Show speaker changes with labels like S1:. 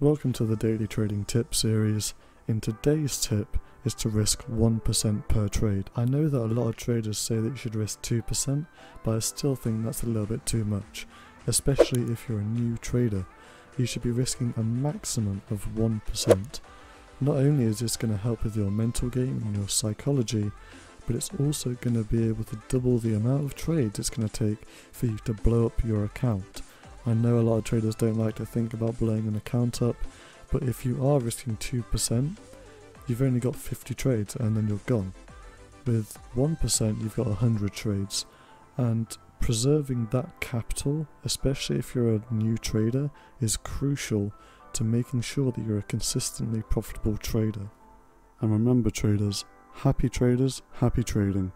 S1: Welcome to the Daily Trading Tip series. In today's tip is to risk 1% per trade. I know that a lot of traders say that you should risk 2%, but I still think that's a little bit too much, especially if you're a new trader. You should be risking a maximum of 1%. Not only is this going to help with your mental game and your psychology, but it's also going to be able to double the amount of trades it's going to take for you to blow up your account. I know a lot of traders don't like to think about blowing an account up, but if you are risking 2%, you've only got 50 trades and then you're gone. With 1%, you've got 100 trades, and preserving that capital, especially if you're a new trader, is crucial to making sure that you're a consistently profitable trader. And remember, traders, happy traders, happy trading.